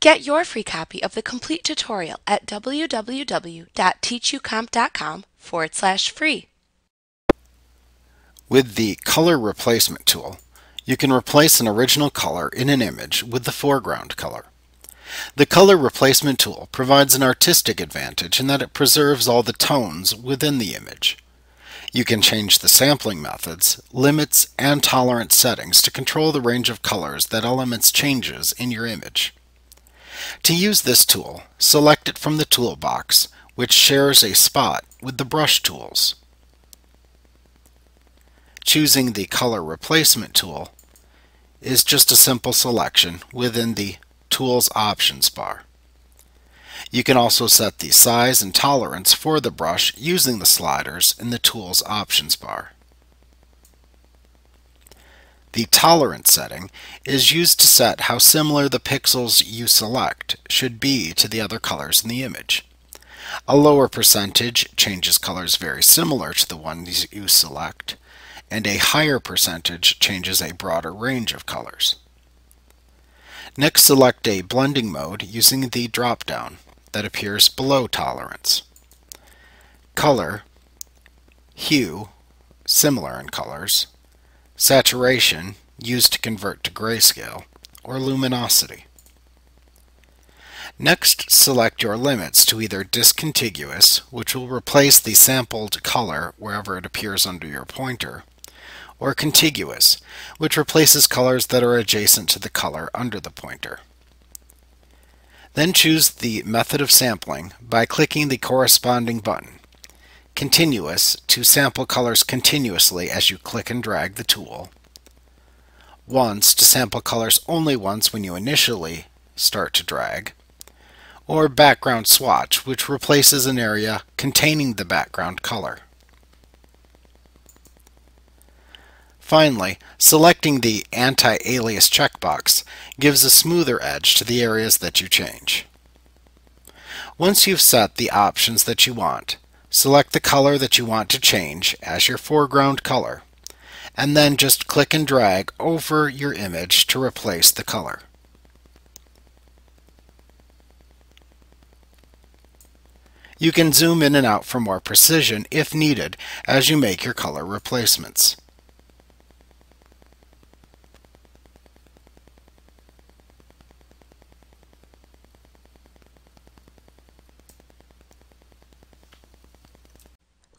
Get your free copy of the complete tutorial at www.teachucomp.com forward slash free. With the Color Replacement tool, you can replace an original color in an image with the foreground color. The Color Replacement tool provides an artistic advantage in that it preserves all the tones within the image. You can change the sampling methods, limits, and tolerance settings to control the range of colors that elements changes in your image. To use this tool, select it from the toolbox, which shares a spot with the brush tools. Choosing the color replacement tool is just a simple selection within the Tools options bar. You can also set the size and tolerance for the brush using the sliders in the Tools options bar. The tolerance setting is used to set how similar the pixels you select should be to the other colors in the image. A lower percentage changes colors very similar to the ones you select, and a higher percentage changes a broader range of colors. Next select a blending mode using the drop-down that appears below tolerance. Color, hue, similar in colors, saturation, used to convert to grayscale, or luminosity. Next, select your limits to either discontiguous, which will replace the sampled color wherever it appears under your pointer, or contiguous, which replaces colors that are adjacent to the color under the pointer. Then choose the method of sampling by clicking the corresponding button continuous to sample colors continuously as you click and drag the tool, once to sample colors only once when you initially start to drag, or background swatch, which replaces an area containing the background color. Finally, selecting the Anti-Alias checkbox gives a smoother edge to the areas that you change. Once you've set the options that you want, Select the color that you want to change as your foreground color, and then just click and drag over your image to replace the color. You can zoom in and out for more precision if needed as you make your color replacements.